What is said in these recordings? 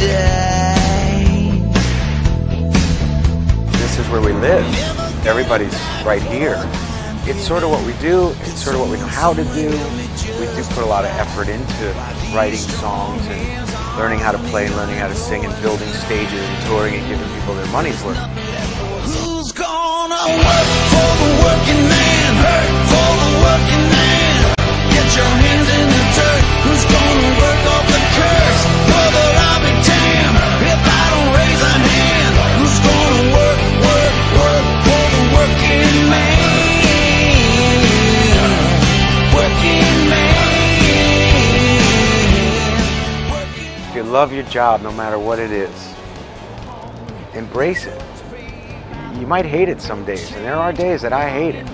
day. This is where we live. Everybody's right here. It's sort of what we do. It's sort of what we know how to do. We do put a lot of effort into writing songs and learning how to play and learning how to sing and building stages and touring and giving people their money's worth. Who's gonna work? Love your job, no matter what it is, embrace it. You might hate it some days, and there are days that I hate it.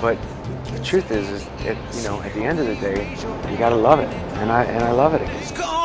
But the truth is, is it, you know, at the end of the day, you gotta love it, and I and I love it again.